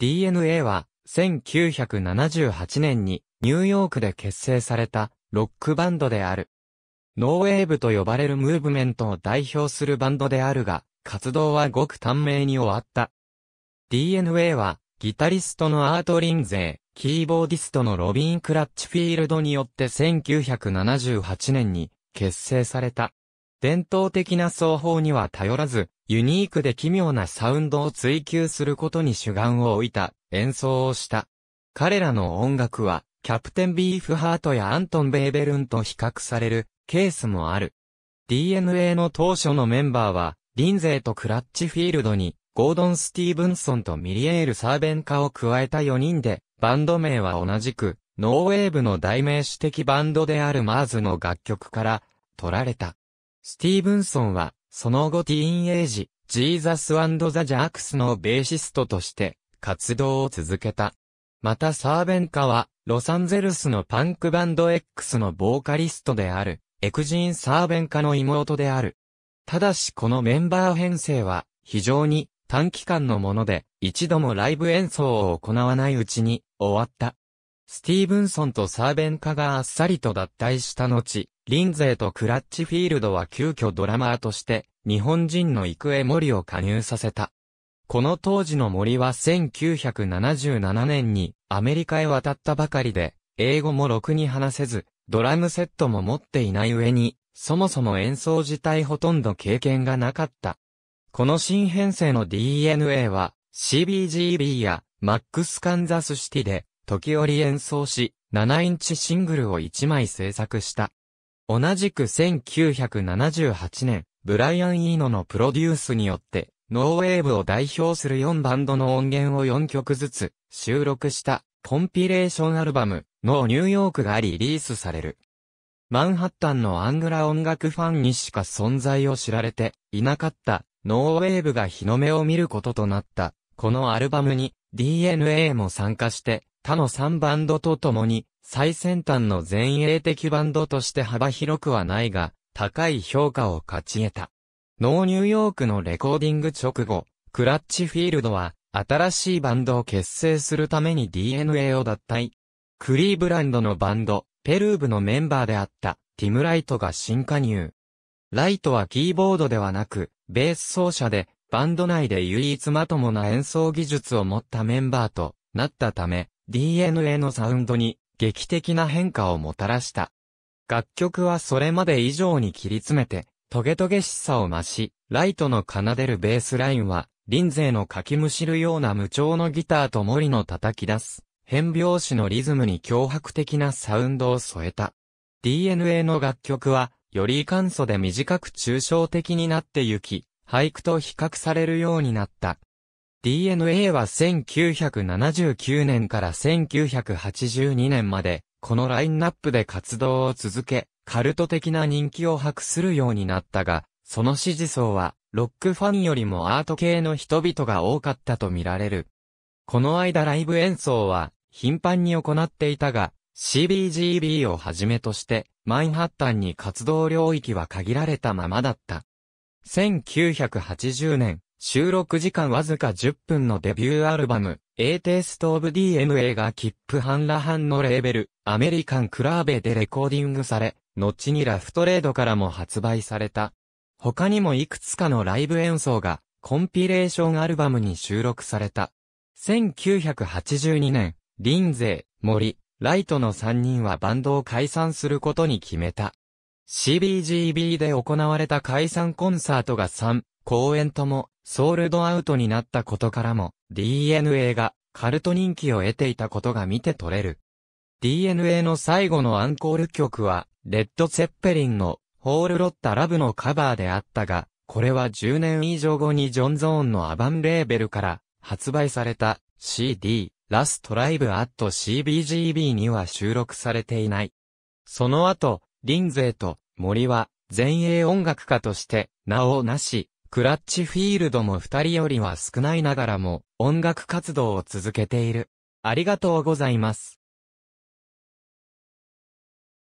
DNA は1978年にニューヨークで結成されたロックバンドである。ノーウェーブと呼ばれるムーブメントを代表するバンドであるが、活動はごく短命に終わった。DNA は、ギタリストのアート・リンゼー、キーボーディストのロビン・クラッチフィールドによって1978年に結成された。伝統的な奏法には頼らず、ユニークで奇妙なサウンドを追求することに主眼を置いた演奏をした。彼らの音楽は、キャプテンビーフハートやアントン・ヴェーベルンと比較されるケースもある。DNA の当初のメンバーは、リンゼーとクラッチフィールドに、ゴードン・スティーブンソンとミリエール・サーベンカを加えた4人で、バンド名は同じく、ノーウェーブの代名詞的バンドであるマーズの楽曲から取られた。スティーブンソンは、その後ティーンエイジ、ジーザスザ・ジャークスのベーシストとして活動を続けた。またサーベンカは、ロサンゼルスのパンクバンド X のボーカリストである、エクジーン・サーベンカの妹である。ただしこのメンバー編成は、非常に短期間のもので、一度もライブ演奏を行わないうちに終わった。スティーブンソンとサーベンカがあっさりと脱退した後、リンゼーとクラッチフィールドは急遽ドラマーとして、日本人の育江森を加入させた。この当時のモリは1977年にアメリカへ渡ったばかりで、英語もろくに話せず、ドラムセットも持っていない上に、そもそも演奏自体ほとんど経験がなかった。この新編成の DNA は CBGB やマックスカンザスシティで時折演奏し、7インチシングルを1枚制作した。同じく1978年、ブライアン・イーノのプロデュースによって、ノーウェーブを代表する4バンドの音源を4曲ずつ収録したコンピレーションアルバム、ノー・ニューヨークがリリースされる。マンハッタンのアングラ音楽ファンにしか存在を知られていなかったノーウェーブが日の目を見ることとなったこのアルバムに DNA も参加して他の3バンドと共に最先端の前衛的バンドとして幅広くはないが高い評価を勝ち得た。ノーニューヨークのレコーディング直後、クラッチフィールドは、新しいバンドを結成するために DNA を脱退。クリーブランドのバンド、ペルーブのメンバーであった、ティム・ライトが新加入。ライトはキーボードではなく、ベース奏者で、バンド内で唯一まともな演奏技術を持ったメンバーとなったため、DNA のサウンドに劇的な変化をもたらした。楽曲はそれまで以上に切り詰めて、トゲトゲしさを増し、ライトの奏でるベースラインは、リンゼーのかきむしるような無調のギターと森の叩き出す、変拍子のリズムに脅迫的なサウンドを添えた。DNA の楽曲は、より簡素で短く抽象的になってゆき、俳句と比較されるようになった。DNA は1979年から1982年まで、このラインナップで活動を続け、カルト的な人気を博するようになったが、その支持層は、ロックファンよりもアート系の人々が多かったとみられる。この間ライブ演奏は、頻繁に行っていたが、CBGB をはじめとして、マンハッタンに活動領域は限られたままだった。1980年、収録時間わずか10分のデビューアルバム、A Taste of DNA がキップハンラハンのレーベル、アメリカンクラーベでレコーディングされ、後にラフトレードからも発売された。他にもいくつかのライブ演奏がコンピレーションアルバムに収録された。1982年、リンゼー、森、ライトの3人はバンドを解散することに決めた。CBGB で行われた解散コンサートが3公演ともソールドアウトになったことからも DNA がカルト人気を得ていたことが見て取れる。DNA の最後のアンコール曲はレッド・ツェッペリンのホール・ロッタ・ラブのカバーであったが、これは10年以上後にジョン・ゾーンのアバンレーベルから発売された CD、ラストライブアット CBGB には収録されていない。その後、リンゼーと森は前衛音楽家として名をなし、クラッチフィールドも二人よりは少ないながらも音楽活動を続けている。ありがとうございます。